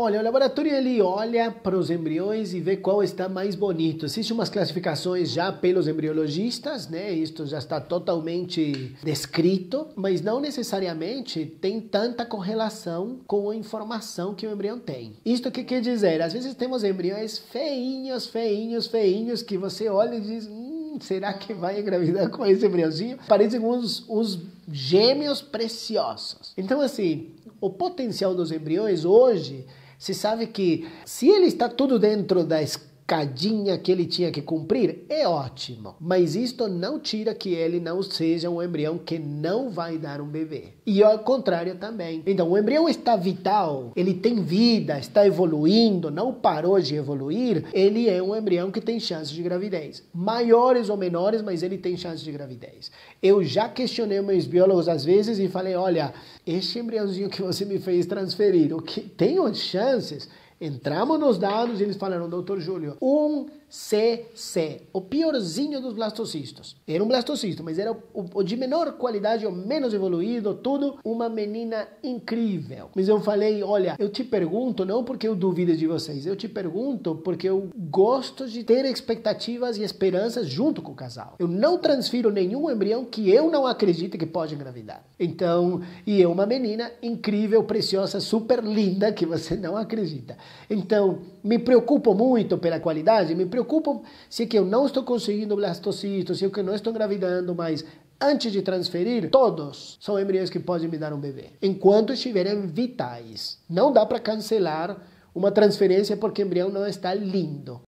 Olha, o laboratório ele olha para os embriões e vê qual está mais bonito. Existem umas classificações já pelos embriologistas, né? Isto já está totalmente descrito, mas não necessariamente tem tanta correlação com a informação que o embrião tem. Isto que quer dizer? Às vezes temos embriões feinhos, feinhos, feinhos que você olha e diz, hum, será que vai engravidar com esse embriãozinho? Parecem uns, uns gêmeos preciosos. Então assim, o potencial dos embriões hoje se sabe que se ele está tudo dentro da escadinha que ele tinha que cumprir, é ótimo. Mas isto não tira que ele não seja um embrião que não vai dar um bebê. E ao contrário também. Então, o embrião está vital, ele tem vida, está evoluindo, não parou de evoluir, ele é um embrião que tem chance de gravidez. Maiores ou menores, mas ele tem chance de gravidez. Eu já questionei meus biólogos às vezes e falei: olha, este embriãozinho que você me fez transferir, o que tem chances Entramos nos dados e eles falaram, doutor Júlio, um CC, o piorzinho dos blastocistos. Era um blastocisto, mas era o, o, de menor qualidade, o menos evoluído, tudo. Uma menina incrível. Mas eu falei, olha, eu te pergunto, não porque eu duvido de vocês, eu te pergunto porque eu gosto de ter expectativas e esperanças junto com o casal. Eu não transfiro nenhum embrião que eu não acredite que pode engravidar. Então, e é uma menina incrível, preciosa, super linda, que você não acredita. Então, me preocupo muito pela qualidade, me preocupo se é que eu não estou conseguindo blastocito, se é que eu não estou engravidando, mas antes de transferir, todos são embriões que podem me dar um bebê, enquanto estiverem vitais. Não dá para cancelar uma transferência porque o embrião não está lindo.